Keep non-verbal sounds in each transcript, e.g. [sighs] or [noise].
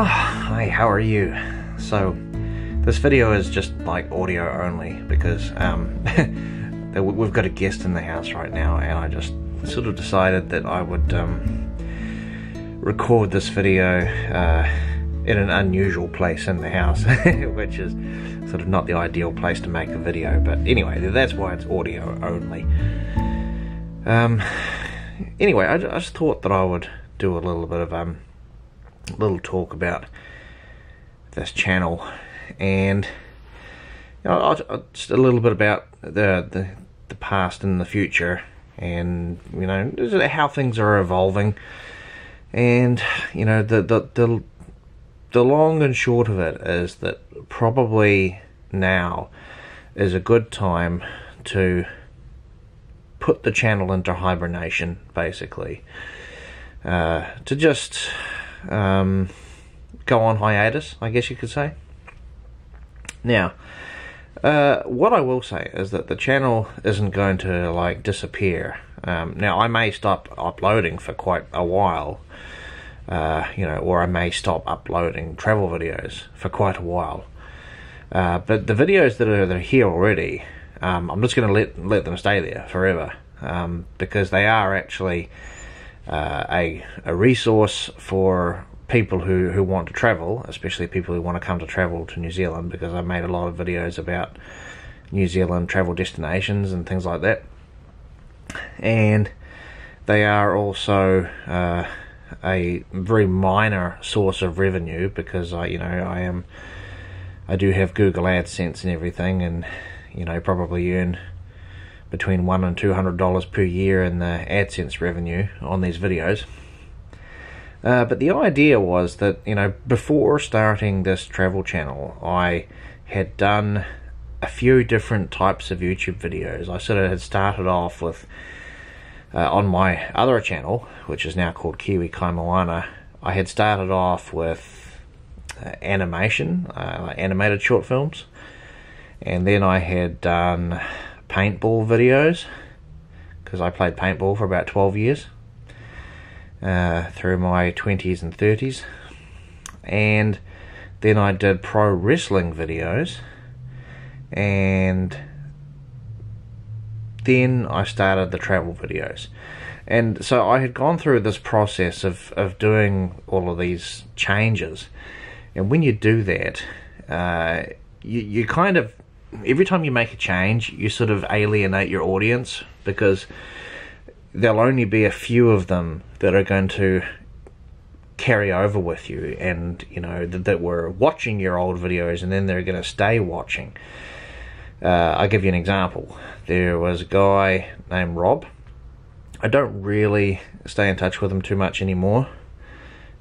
Oh, hi, how are you? So, this video is just like audio only because um, [laughs] we've got a guest in the house right now, and I just sort of decided that I would um, record this video uh, in an unusual place in the house, [laughs] which is sort of not the ideal place to make a video. But anyway, that's why it's audio only. Um, anyway, I, I just thought that I would do a little bit of um little talk about this channel and you know, I'll, I'll, just a little bit about the, the the past and the future and you know how things are evolving and you know the the the, the long and short of it is that probably now is a good time to put the channel into hibernation basically. Uh, to just um, go on hiatus, I guess you could say. Now, uh, what I will say is that the channel isn't going to like disappear. Um, now, I may stop uploading for quite a while, uh, you know, or I may stop uploading travel videos for quite a while. Uh, but the videos that are, that are here already, um, I'm just going to let let them stay there forever um, because they are actually uh, a, a resource for people who, who want to travel, especially people who want to come to travel to New Zealand, because I made a lot of videos about New Zealand travel destinations and things like that. And they are also uh, a very minor source of revenue because I, you know, I am, I do have Google AdSense and everything, and you know, probably earn between one and two hundred dollars per year in the AdSense revenue on these videos. Uh, but the idea was that you know before starting this travel channel, I had done a few different types of YouTube videos. I sort of had started off with uh, on my other channel, which is now called Kiwi Kaimoana. I had started off with uh, animation, uh, animated short films, and then I had done paintball videos because I played paintball for about 12 years uh, through my 20s and 30s. And then I did pro wrestling videos and then I started the travel videos. And so I had gone through this process of, of doing all of these changes. And when you do that, uh, you, you kind of every time you make a change, you sort of alienate your audience because there'll only be a few of them that are going to carry over with you and you know that, that were watching your old videos and then they're going to stay watching. Uh, i'll give you an example. There was a guy named rob. I don't really stay in touch with him too much anymore.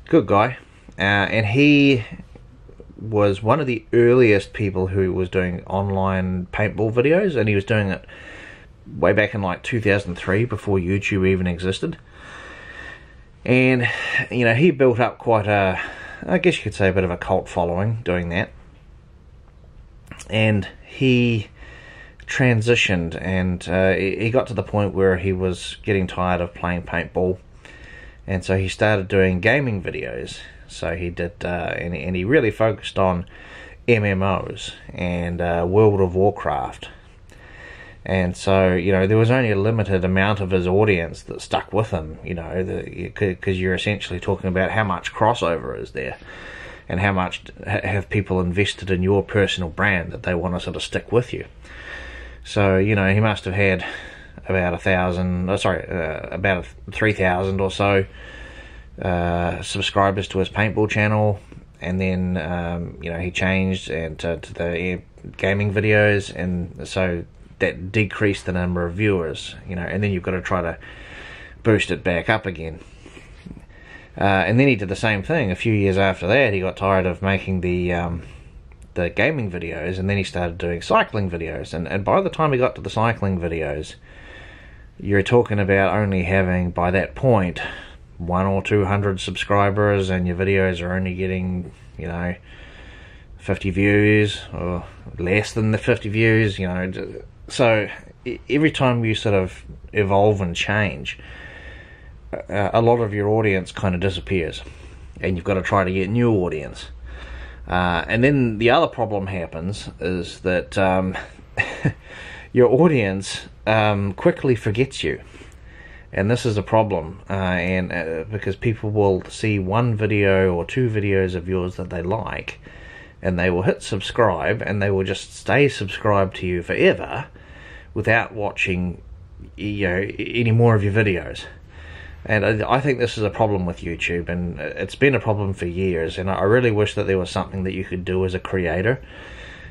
Good guy. Uh, and he was one of the earliest people who was doing online paintball videos, and he was doing it way back in like 2003 before YouTube even existed. And, you know, he built up quite a, I guess you could say, a bit of a cult following doing that. And he transitioned and uh, he got to the point where he was getting tired of playing paintball. And so he started doing gaming videos so he did, uh, and, and, he really focused on MMOs and uh, World of Warcraft. And so, you know, there was only a limited amount of his audience that stuck with him, you know, because you're essentially talking about how much crossover is there and how much have people invested in your personal brand that they want to sort of stick with you. So, you know, he must have had about a thousand, oh, sorry, uh, about 3,000 or so uh, subscribers to his paintball channel, and then um, you know he changed and to, to, the gaming videos, and so that decreased the number of viewers. You know, and then you've got to try to boost it back up again. Uh, and then he did the same thing a few years after that. He got tired of making the um, the gaming videos, and then he started doing cycling videos. And and by the time he got to the cycling videos, you're talking about only having by that point one or two hundred subscribers and your videos are only getting, you know, 50 views or less than the 50 views, you know. So every time you sort of evolve and change, a lot of your audience kind of disappears. and you've got to try to get new audience. Uh, and then the other problem happens is that um, [laughs] your audience um, quickly forgets you. And this is a problem, uh, and uh, because people will see one video or two videos of yours that they like, and they will hit subscribe, and they will just stay subscribed to you forever, without watching, you know, any more of your videos. And I, think this is a problem with YouTube, and it's been a problem for years. And I really wish that there was something that you could do as a creator.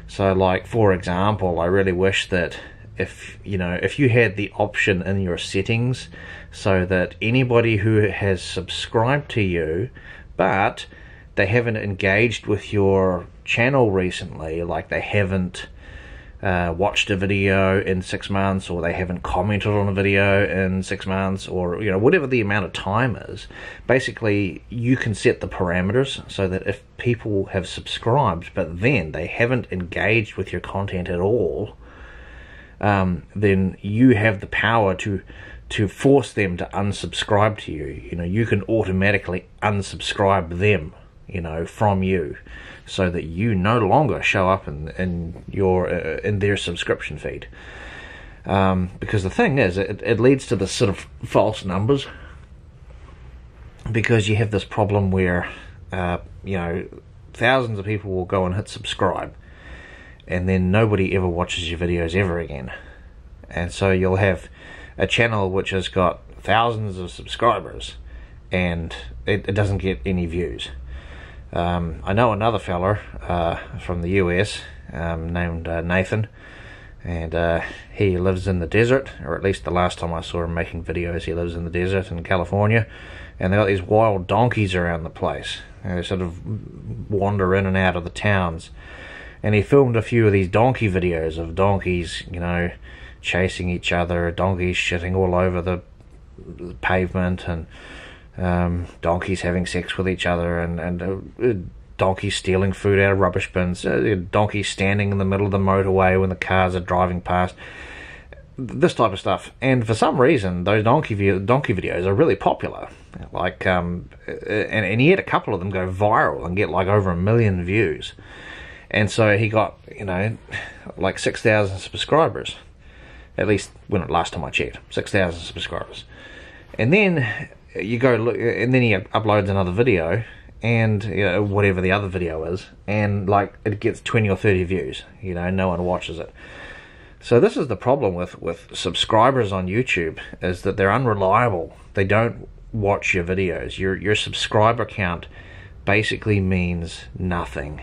So, like for example, I really wish that if you know if you had the option in your settings so that anybody who has subscribed to you but they haven't engaged with your channel recently like they haven't uh, watched a video in six months or they haven't commented on a video in six months or you know whatever the amount of time is basically you can set the parameters so that if people have subscribed but then they haven't engaged with your content at all um, then you have the power to to force them to unsubscribe to you you know you can automatically unsubscribe them you know from you so that you no longer show up in in your uh, in their subscription feed. Um, because the thing is, it, it leads to this sort of false numbers. Because you have this problem where, uh, you know, thousands of people will go and hit subscribe, and then nobody ever watches your videos ever again. And so you'll have a channel which has got thousands of subscribers, and it, it doesn't get any views. Um, I know another feller uh, from the US um, named uh, Nathan, and uh, he lives in the desert, or at least the last time I saw him making videos, he lives in the desert in California, and they got these wild donkeys around the place. And they sort of wander in and out of the towns. And he filmed a few of these donkey videos of donkeys, you know, chasing each other, donkeys shitting all over the pavement, and um, donkeys having sex with each other, and and uh, donkeys stealing food out of rubbish bins, uh, donkeys standing in the middle of the motorway when the cars are driving past. This type of stuff, and for some reason, those donkey donkey videos are really popular. Like, um, and and he had a couple of them go viral and get like over a million views, and so he got you know like six thousand subscribers, at least when it last time I checked, six thousand subscribers, and then you go look, and then he uploads another video, and you know, whatever the other video is, and like it gets twenty or thirty views. You know, no one watches it. So this is the problem with with subscribers on YouTube is that they're unreliable. They don't watch your videos. Your your subscriber count basically means nothing.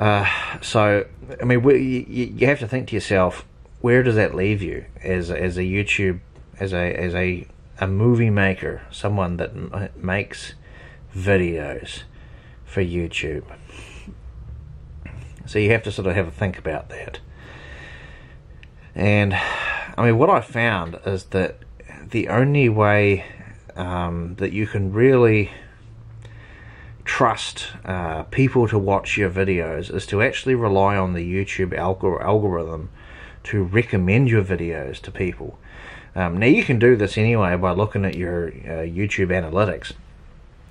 Uh, so I mean, we, you, you have to think to yourself, where does that leave you as as a YouTube as a as a a movie maker, someone that m- makes videos for YouTube. So you have to sort of have a think about that. And I mean, what I found is that the only way um, that you can really trust uh, people to watch your videos is to actually rely on the YouTube algor- algorithm to recommend your videos to people. Um, now you can do this anyway by looking at your uh, YouTube analytics,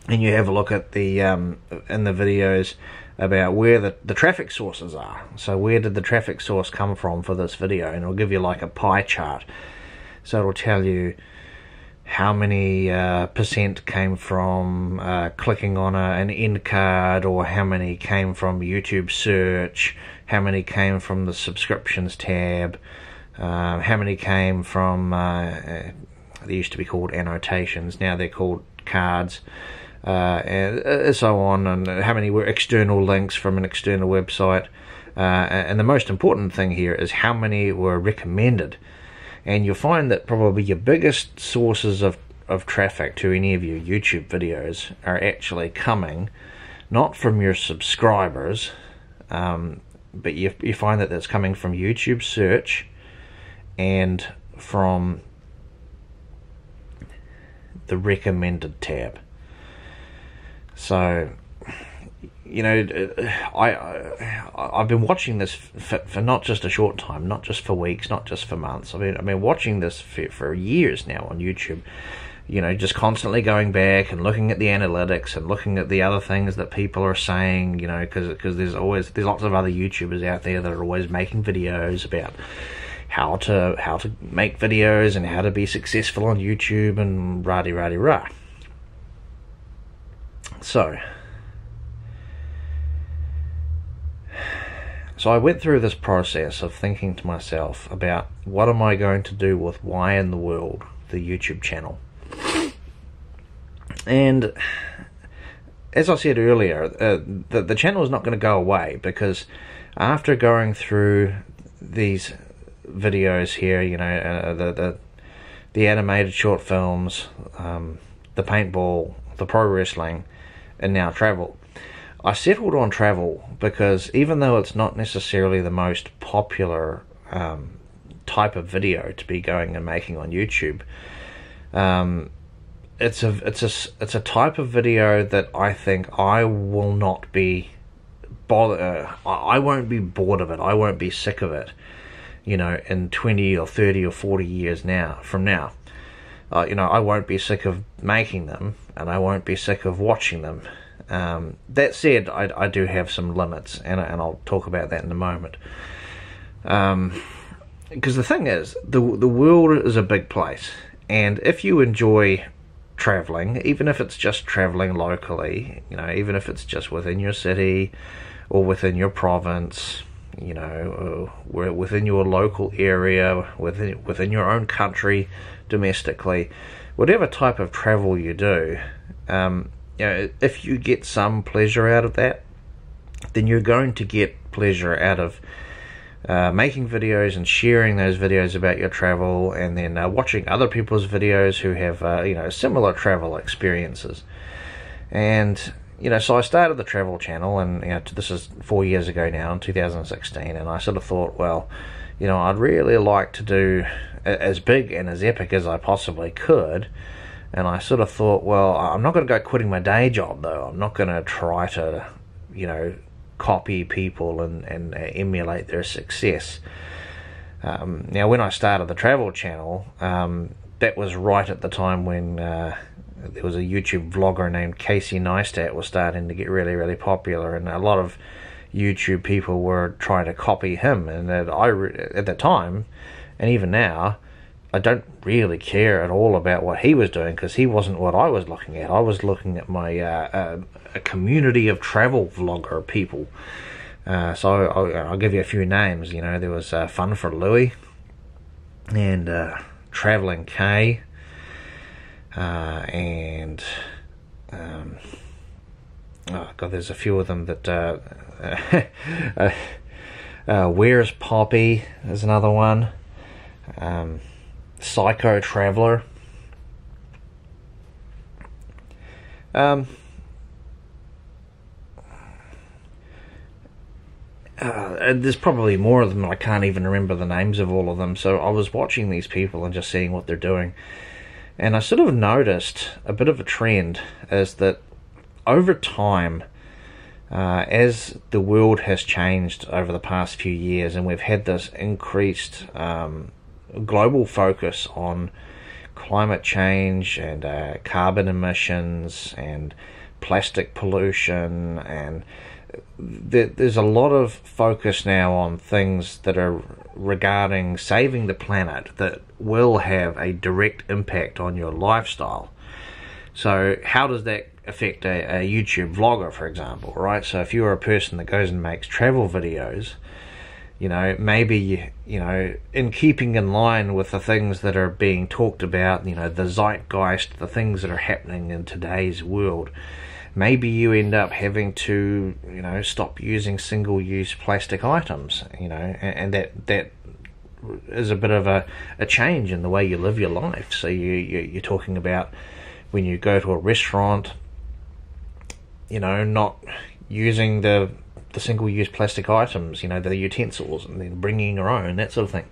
and you have a look at the um, in the videos about where the, the traffic sources are. So where did the traffic source come from for this video? And it'll give you like a pie chart. So it'll tell you how many uh, percent came from uh, clicking on a, an end card, or how many came from YouTube search, how many came from the subscriptions tab. Um, how many came from, uh, uh, they used to be called annotations, now they're called cards, uh, and uh, so on, and how many were external links from an external website. Uh, and the most important thing here is how many were recommended. And you'll find that probably your biggest sources of, of traffic to any of your YouTube videos are actually coming not from your subscribers, um, but you, you find that that's coming from YouTube search and from the recommended tab. So, you know, uh, I, I have been watching this for, for, not just a short time, not just for weeks, not just for months. I mean, I've been watching this for, for years now on YouTube. you know, just constantly going back and looking at the analytics and looking at the other things that people are saying, you know, because because there's always there's lots of other YouTubers out there that are always making videos about how to how to make videos and how to be successful on YouTube and rah rah rah. So, so I went through this process of thinking to myself about what am I going to do with why in the world the YouTube channel and as I said earlier, uh, the the channel is not going to go away because after going through these videos here, you know, uh, the the the animated short films, um, the paintball, the pro wrestling, and now travel. I settled on travel because even though it's not necessarily the most popular um, type of video to be going and making on YouTube, um, it's a it's a it's a type of video that I think I will not be bother. Uh, I won't be bored of it. I won't be sick of it. You know, in twenty or thirty or forty years now from now, uh, you know, I won't be sick of making them, and I won't be sick of watching them. Um, that said, I, I do have some limits, and and I'll talk about that in a moment. Um, because the thing is, the the world is a big place, and if you enjoy traveling, even if it's just traveling locally, you know, even if it's just within your city or within your province, you know, within your local area, within within your own country, domestically, whatever type of travel you do, um, you know, if you get some pleasure out of that, then you're going to get pleasure out of uh, making videos and sharing those videos about your travel, and then uh, watching other people's videos who have uh, you know similar travel experiences. And you know, so I started the travel channel, and you know, this is four years ago now, in 2016, and I sort of thought, well, you know, I'd really like to do as big and as epic as I possibly could. And I sort of thought, well, I'm not going to go quitting my day job though. I'm not going to try to, you know, copy people and, and uh, emulate their success. Um, now, when I started the Travel Channel, um, that was right at the time when uh, there was a YouTube vlogger named Casey Neistat was starting to get really, really popular, and a lot of YouTube people were trying to copy him. And that I, at the time, and even now, I don't really care at all about what he was doing because he wasn't what I was looking at. I was looking at my uh, uh, a community of travel vlogger people. Uh, so I'll, I'll, give you a few names. You know, there was uh, Fun for Louis and uh, Traveling K uh, and um, oh god, there's a few of them that. [laughs] Where's Poppy? There's another one. Um, Psycho Traveler. Um, uh, there's probably more of them. I can't even remember the names of all of them. So I was watching these people and just seeing what they're doing, and I sort of noticed a bit of a trend is that over time, uh, as the world has changed over the past few years, and we've had this increased um, global focus on climate change and uh, carbon emissions and plastic pollution and there's a lot of focus now on things that are regarding saving the planet that will have a direct impact on your lifestyle. So, how does that affect a, a YouTube vlogger, for example, right? So, if you're a person that goes and makes travel videos, you know, maybe, you know, in keeping in line with the things that are being talked about, you know, the zeitgeist, the things that are happening in today's world, maybe you end up having to, you know, stop using single use plastic items, you know, and, and, that, that is a bit of a, a change in the way you live your life. So you, you, you're talking about when you go to a restaurant, you know, not using the the single-use plastic items, you know, the utensils, and then bringing your own, that sort of thing.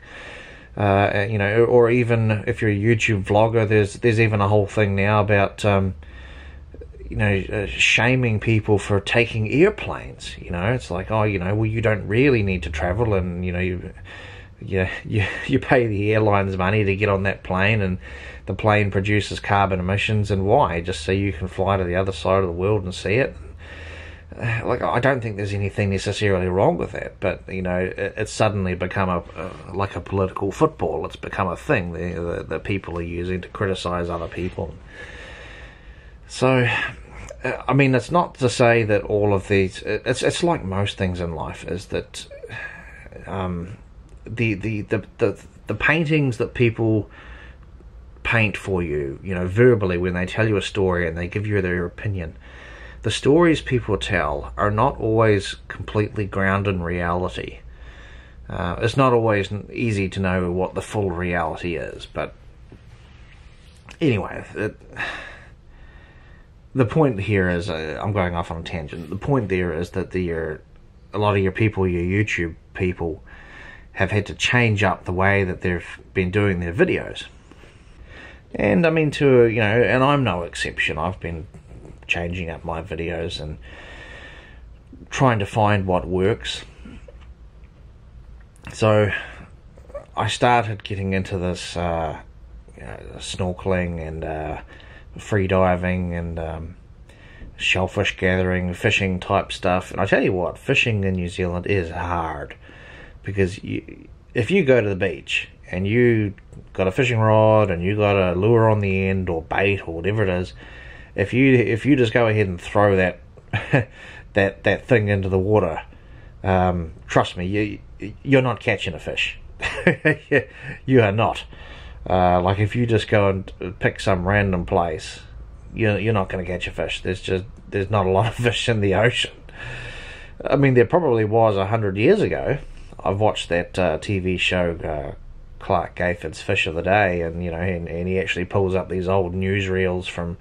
Uh, you know, or even if you're a YouTube vlogger, there's there's even a whole thing now about um, you know uh, shaming people for taking airplanes. You know, it's like oh, you know, well, you don't really need to travel, and you know, you you you, [laughs] you pay the airlines money to get on that plane, and the plane produces carbon emissions and why, just so you can fly to the other side of the world and see it. [sighs] Like I don't think there's anything necessarily wrong with that, but you know it, it's suddenly become a uh, like a political football. It's become a thing that, that people are using to criticize other people. So, uh, I mean, it's not to say that all of these. It's it's like most things in life is that um, the, the the the the paintings that people paint for you, you know, verbally when they tell you a story and they give you their opinion the stories people tell are not always completely grounded in reality. Uh, it's not always easy to know what the full reality is, but anyway, it, the point here is uh, I'm going off on a tangent. The point there is that the, your, a lot of your people, your YouTube people, have had to change up the way that they've been doing their videos. And I mean, to you know, and I'm no exception. I've been changing up my videos and trying to find what works. So I started getting into this uh, you know, snorkeling and uh, free diving and um, shellfish gathering, fishing type stuff. And I tell you what, fishing in New Zealand is hard because you, if you go to the beach and you got a fishing rod and you got a lure on the end or bait or whatever it is, if you if you just go ahead and throw that [laughs] that that thing into the water, um, trust me, you you're not catching a fish. [laughs] you are not. Uh, like if you just go and pick some random place, you're you're not going to catch a fish. There's just there's not a lot of [laughs] fish in the ocean. I mean, there probably was a hundred years ago. I've watched that uh, TV show uh, Clark Gayford's Fish of the Day, and you know, and, and he actually pulls up these old newsreels from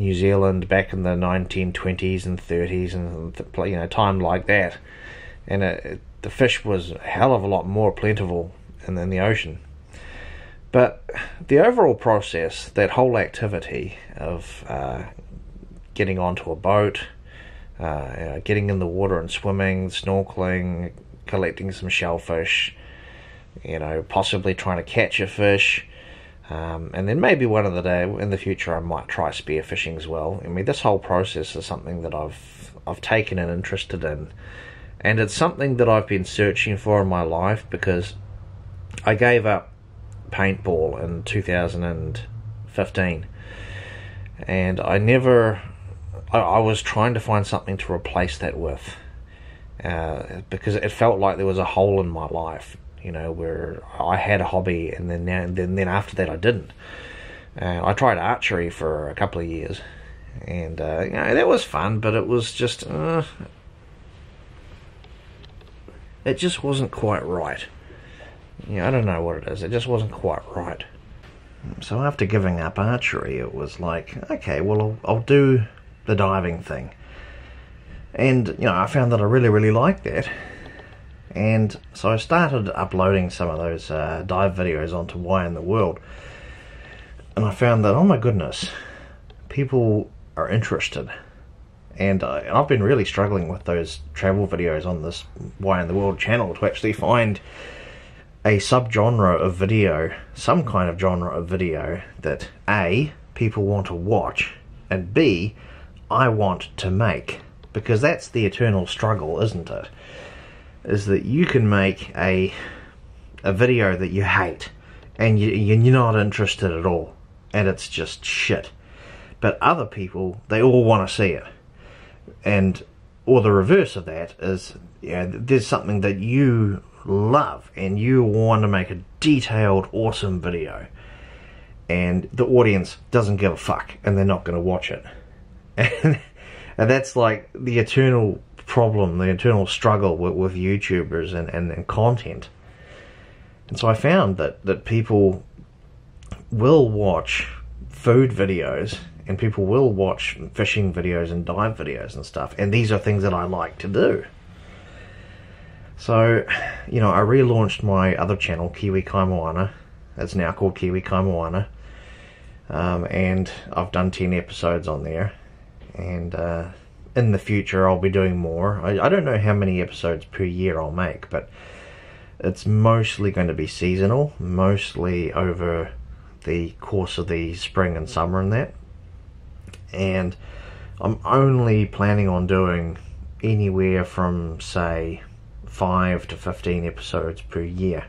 New Zealand back in the 1920s and 30s and you know time like that, and it, the fish was a hell of a lot more plentiful in, in the ocean. But the overall process, that whole activity of uh, getting onto a boat, uh, getting in the water and swimming, snorkeling, collecting some shellfish, you know, possibly trying to catch a fish, um, and then maybe one of the day in the future I might try spearfishing as well. I mean, this whole process is something that I've I've taken an interested in, and it's something that I've been searching for in my life because I gave up paintball in 2015, and I never. I, I was trying to find something to replace that with. Uh, because it felt like there was a hole in my life you know, where I had a hobby and then now, then then after that I didn't. Uh, I tried archery for a couple of years, and uh, you know that was fun, but it was just uh, it just wasn't quite right. Yeah, I don't know what it is. It just wasn't quite right. So after giving up archery, it was like, okay, well I'll, I'll do the diving thing, and you know I found that I really really liked that and so I started uploading some of those uh, dive videos onto Why in the World. And I found that, oh my goodness, people are interested. And, uh, and I've been really struggling with those travel videos on this Why in the World channel to actually find a subgenre of video, some kind of genre of video that A, people want to watch, and B, I want to make. Because that's the eternal struggle, isn't it? Is that you can make a a video that you hate and you, you're not interested at all and it's just shit. But other people they all want to see it. And or the reverse of that is you know, there's something that you love and you want to make a detailed awesome video. And the audience doesn't give a fuck and they're not going to watch it. And, [laughs] and that's like the eternal problem, the internal struggle with, with YouTubers and, and, and content. And so I found that, that people will watch food videos and people will watch fishing videos and dive videos and stuff. And these are things that I like to do. So, you know, I relaunched my other channel, Kiwi Kaimoana. It's now called Kiwi Kaimoana. Um, and I've done 10 episodes on there. And uh, in the future I'll be doing more. I, I don't know how many episodes per year I'll make, but it's mostly going to be seasonal, mostly over the course of the spring and summer and that. And I'm only planning on doing anywhere from, say, 5 to 15 episodes per year.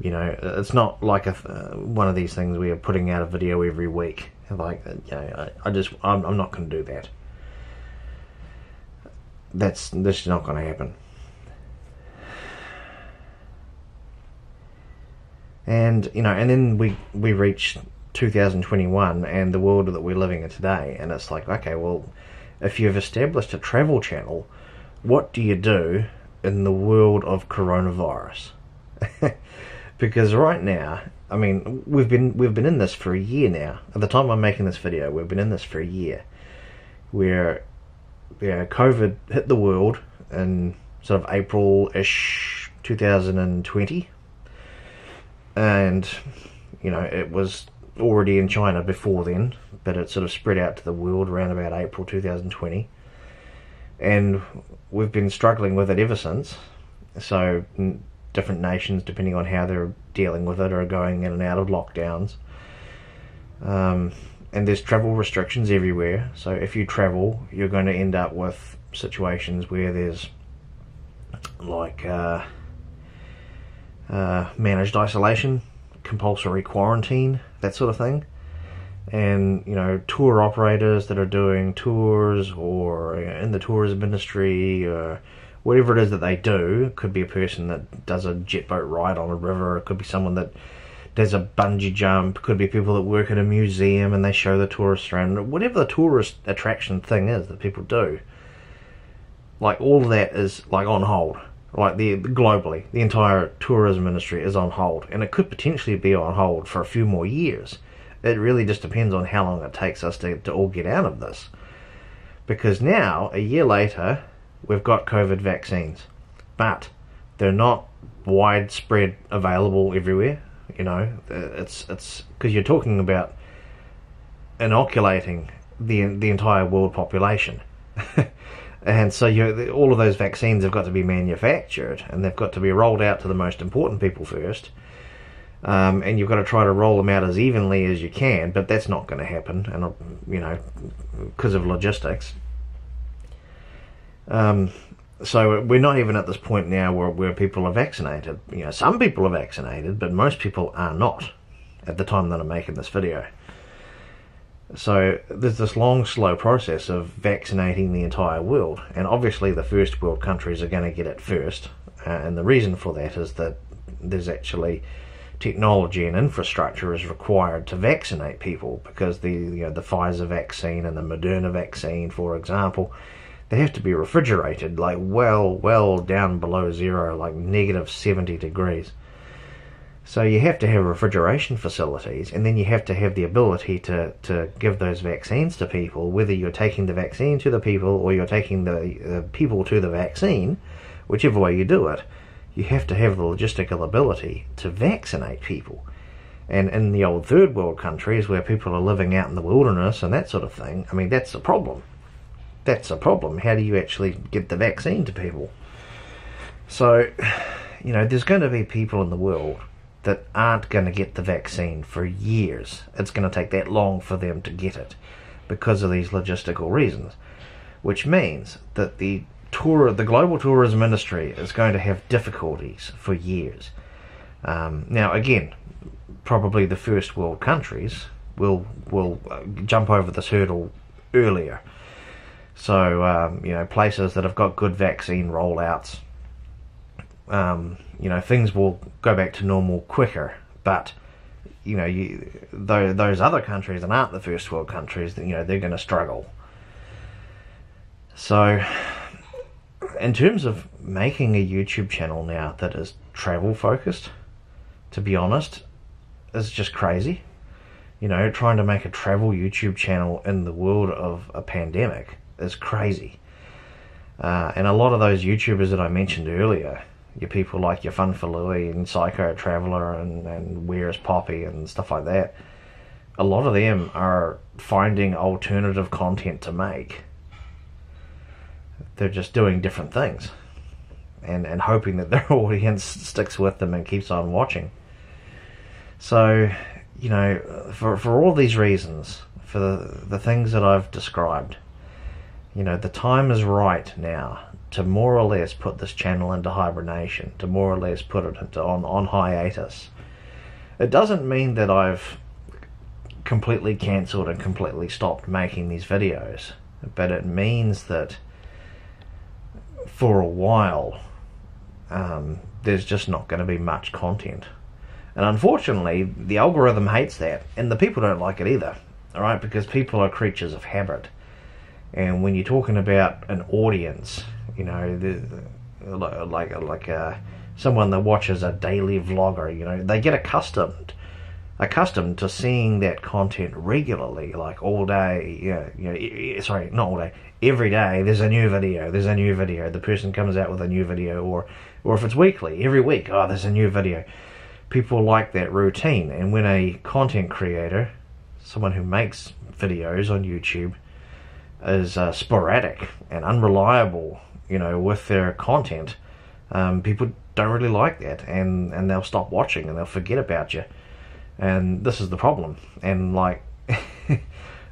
You know, it's not like a, uh, one of these things where you're putting out a video every week. Like, you know, I, I just, I'm, I'm not going to do that. That's, this is not going to happen. And, you know, and then we, we reach 2021 and the world that we're living in today, and it's like, okay, well, if you've established a travel channel, what do you do in the world of coronavirus? [laughs] because right now, I mean, we've been we've been in this for a year now. At the time I'm making this video, we've been in this for a year, where yeah, COVID hit the world in sort of April-ish 2020, and you know it was already in China before then, but it sort of spread out to the world around about April 2020, and we've been struggling with it ever since. So different nations, depending on how they're dealing with it, are going in and out of lockdowns. Um, and there's travel restrictions everywhere. So if you travel, you're going to end up with situations where there's like uh, uh, managed isolation, compulsory quarantine, that sort of thing. And you know, tour operators that are doing tours or in the tourism industry or whatever it is that they do. It could be a person that does a jet boat ride on a river. It could be someone that does a bungee jump. Could be people that work at a museum and they show the tourists around. Whatever the tourist attraction thing is that people do, like all of that is like on hold. Like the globally, the entire tourism industry is on hold, and it could potentially be on hold for a few more years. It really just depends on how long it takes us to, to all get out of this. Because now, a year later, we've got COVID vaccines, but they're not widespread available everywhere. You know, it's it's because you're talking about inoculating the the entire world population, [laughs] and so you all of those vaccines have got to be manufactured and they've got to be rolled out to the most important people first. Um, and you've got to try to roll them out as evenly as you can, but that's not going to happen, and you know, because of logistics. Um, so we're not even at this point now where, where people are vaccinated. You know, some people are vaccinated, but most people are not at the time that I'm making this video. So there's this long, slow process of vaccinating the entire world, and obviously the first world countries are going to get it first. Uh, and the reason for that is that there's actually technology and infrastructure is required to vaccinate people because the you know, the Pfizer vaccine and the Moderna vaccine, for example, they have to be refrigerated like well, well down below zero, like negative 70 degrees. So you have to have refrigeration facilities, and then you have to have the ability to, to give those vaccines to people, whether you're taking the vaccine to the people or you're taking the uh, people to the vaccine, whichever way you do it, you have to have the logistical ability to vaccinate people. And in the old third world countries where people are living out in the wilderness and that sort of thing, I mean, that's a problem that's a problem. How do you actually get the vaccine to people? So, you know, there's going to be people in the world that aren't going to get the vaccine for years. It's going to take that long for them to get it because of these logistical reasons, which means that the tour, the global tourism industry is going to have difficulties for years. Um, now, again, probably the first world countries will will uh, jump over this hurdle earlier so, um, you know, places that have got good vaccine rollouts, um, you know, things will go back to normal quicker. But, you know, you, those other countries that aren't the first world countries, you know, they're going to struggle. So, in terms of making a YouTube channel now that is travel focused, to be honest, is just crazy. You know, trying to make a travel YouTube channel in the world of a pandemic is crazy. Uh, and a lot of those YouTubers that I mentioned earlier, your people like your Fun for Louis and Psycho Traveler and, and Where's Poppy and stuff like that, a lot of them are finding alternative content to make. They're just doing different things and, and hoping that [laughs] their audience sticks with them and keeps on watching. So, you know, for for all these reasons, for the the things that I've described, you know, the time is right now to more or less put this channel into hibernation, to more or less put it into on on hiatus. It doesn't mean that I've completely cancelled and completely stopped making these videos, but it means that for a while um, there's just not going to be much content. And unfortunately, the algorithm hates that, and the people don't like it either, all right? Because people are creatures of habit. And when you're talking about an audience, you know, the, like like uh, someone that watches a daily vlogger, you know, they get accustomed accustomed to seeing that content regularly, like all day. Yeah, you know, sorry, not all day. Every day, there's a new video. There's a new video. The person comes out with a new video, or or if it's weekly, every week, oh, there's a new video. People like that routine, and when a content creator, someone who makes videos on YouTube, is uh, sporadic and unreliable, you know, with their content, um, people don't really like that, and and they'll stop watching and they'll forget about you. And this is the problem. And like [laughs]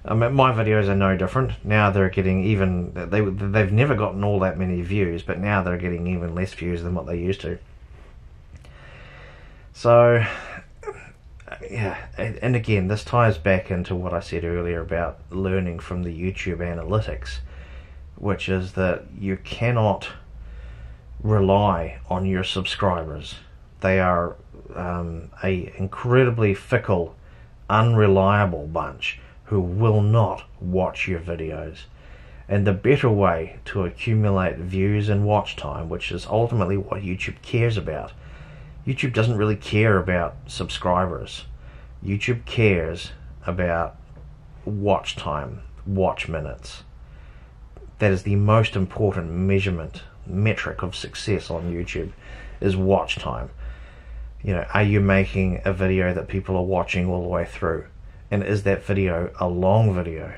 I mean, my videos are no different. Now they're getting even they they've never gotten all that many views but now they're getting even less views than what they used to. So yeah and again this ties back into what I said earlier about learning from the YouTube analytics which is that you cannot rely on your subscribers they are um, a incredibly fickle, unreliable bunch who will not watch your videos. And the better way to accumulate views and watch time, which is ultimately what YouTube cares about, YouTube doesn't really care about subscribers. YouTube cares about watch time, watch minutes. That is the most important measurement metric of success on YouTube is watch time you know, are you making a video that people are watching all the way through? And is that video a long video?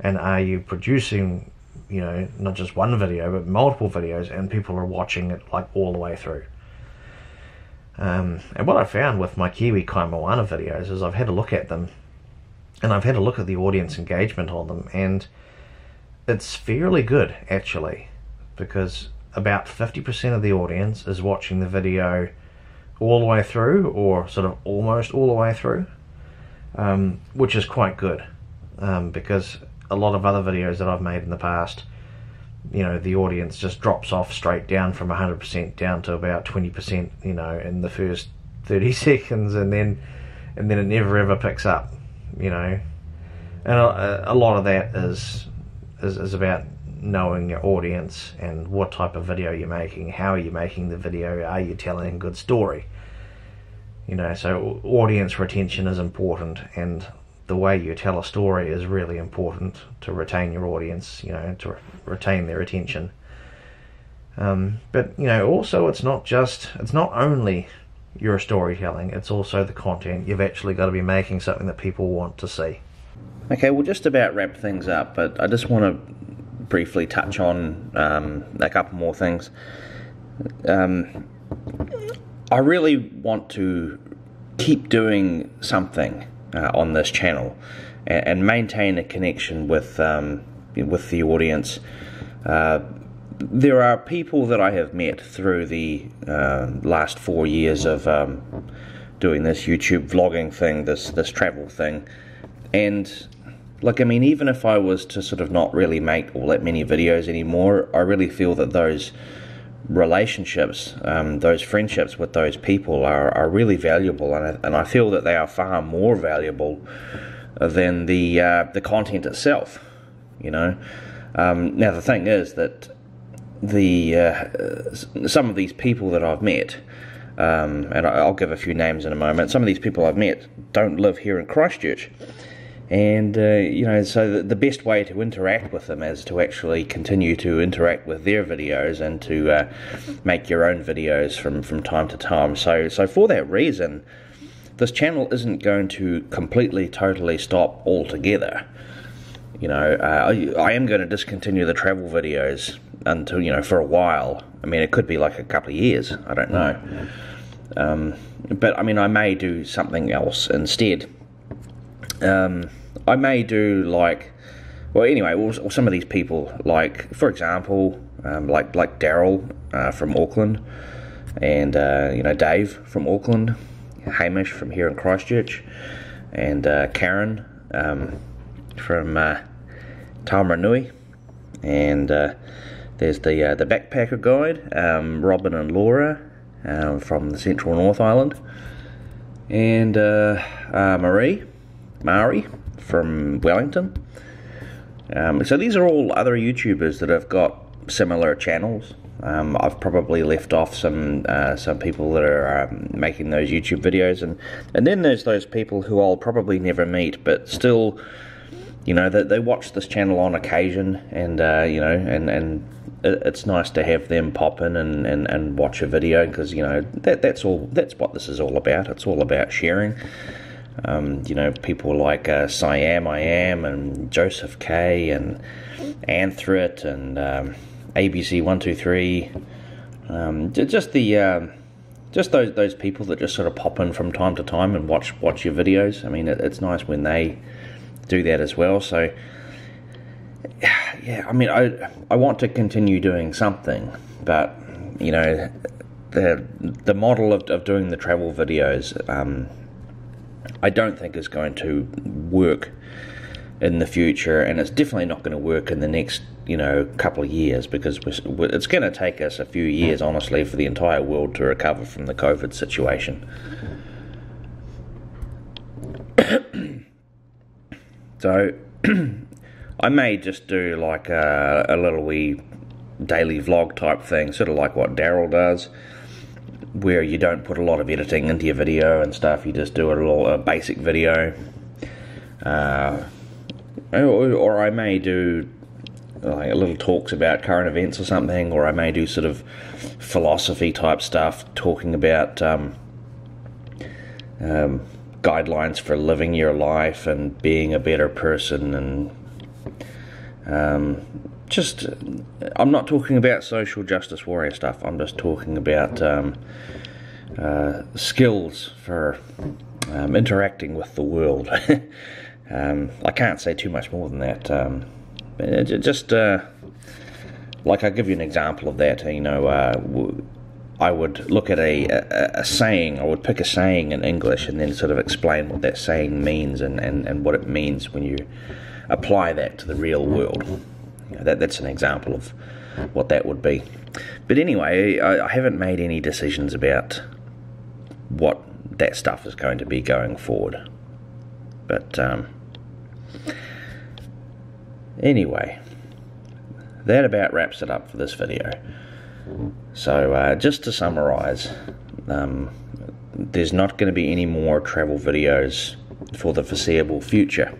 And are you producing, you know, not just one video, but multiple videos and people are watching it like all the way through? Um, and what I found with my Kiwi Kai Moana videos is I've had a look at them and I've had a look at the audience engagement on them and it's fairly good actually because about 50% of the audience is watching the video all the way through, or sort of almost all the way through, um, which is quite good um, because a lot of other videos that I've made in the past, you know, the audience just drops off straight down from 100% down to about 20%, you know, in the first 30 [laughs] seconds, and then and then it never ever picks up, you know, and a, a lot of that is, is is about knowing your audience and what type of video you're making, how are you making the video, are you telling a good story? You know, so audience retention is important and the way you tell a story is really important to retain your audience, you know, to re- retain their attention. Um, but, you know, also it's not just, it's not only your storytelling, it's also the content. You've actually got to be making something that people want to see. Okay, we'll just about wrap things up, but I just want to briefly touch on um, a couple more things. Um, I really want to keep doing something uh, on this channel and, and, maintain a connection with um, with the audience. Uh, there are people that I have met through the uh, last four years of um, doing this YouTube vlogging thing, this this travel thing, and like, I mean, even if I was to sort of not really make all that many videos anymore, I really feel that those relationships, um, those friendships with those people are, are really valuable, and I, and I feel that they are far more valuable than the uh, the content itself. You know, um, now the thing is that the uh, some of these people that I've met, um, and I'll give a few names in a moment. Some of these people I've met don't live here in Christchurch and uh, you know so the, the, best way to interact with them is to actually continue to interact with their videos and to uh, make your own videos from from time to time. So so for that reason this channel isn't going to completely totally stop altogether. You know uh, I, I am going to discontinue the travel videos until you know for a while. I mean it could be like a couple of years. I don't know. Um, but I mean, I may do something else instead. Um, I may do like, well, anyway, or some of these people, like for example, um, like like Daryl uh, from Auckland, and uh, you know Dave from Auckland, Hamish from here in Christchurch, and uh, Karen um, from uh, Taumarunui, and uh, there's the uh, the backpacker guide, um, Robin and Laura um, from the Central North Island, and uh, Marie, Mari from Wellington. Um, so these are all other YouTubers that have got similar channels. Um, I've probably left off some uh, some people that are um, making those YouTube videos, and and then there's those people who I'll probably never meet, but still, you know, they, they watch this channel on occasion, and uh, you know, and and it's nice to have them pop in and, and, and watch a video because you know that that's all that's what this is all about. It's all about sharing. Um, you know, people like uh, Siam I Am and Joseph K and Anthrit and um, ABC One Two Three. Um, just the um, just those those people that just sort of pop in from time to time and watch watch your videos. I mean, it, it's nice when they do that as well. So yeah, I mean, I I want to continue doing something, but you know, the the model of of doing the travel videos, um, I don't think is going to work in the future, and it's definitely not going to work in the next you know couple of years because we're, it's going to take us a few years, honestly, for the entire world to recover from the COVID situation. [coughs] so [coughs] I may just do like a, a little wee daily vlog type thing, sort of like what Daryl does, where you don't put a lot of editing into your video and stuff. You just do a little a basic video. Uh, or, or I may do like little talks about current events or something, or I may do sort of philosophy type stuff, talking about um, um, guidelines for living your life and being a better person and um, just, I'm not talking about social justice warrior stuff. I'm just talking about um, uh, skills for um, interacting with the world. [laughs] Um, I can't say too much more than that. Um, just uh, like I'll give you an example of that. You know, uh, I would look at a, a, a, saying, I would pick a saying in English and then sort of explain what that saying means and, and, and what it means when you apply that to the real world. You know, that, that's an example of what that would be. But anyway, I, I haven't made any decisions about what that stuff is going to be going forward. But um, anyway, that about wraps it up for this video. So, uh, just to summarize, um, there's not going to be any more travel videos for the foreseeable future.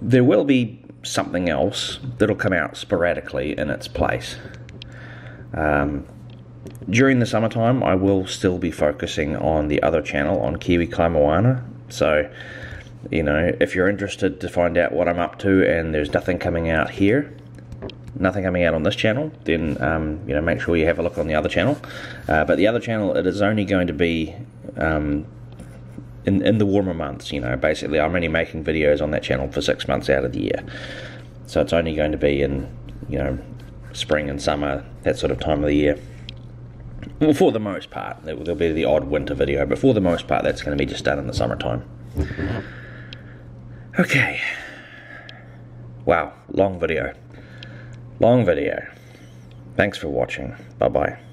There will be something else that'll come out sporadically in its place. Um, during the summertime, I will still be focusing on the other channel on Kiwi Kai Moana. So, you know, if you're interested to find out what I'm up to and there's nothing coming out here, nothing coming out on this channel, then um, you know make sure you have a look on the other channel. Uh, but the other channel, it is only going to be um, in, in the warmer months, you know, basically I'm only making videos on that channel for six months out of the year. So it's only going to be in, you know, spring and summer, that sort of time of the year. Well, for the most part, there'll be the odd winter video, but for the most part, that's going to be just done in the summertime. [laughs] Okay. Wow, long video. Long video. Thanks for watching. Bye bye.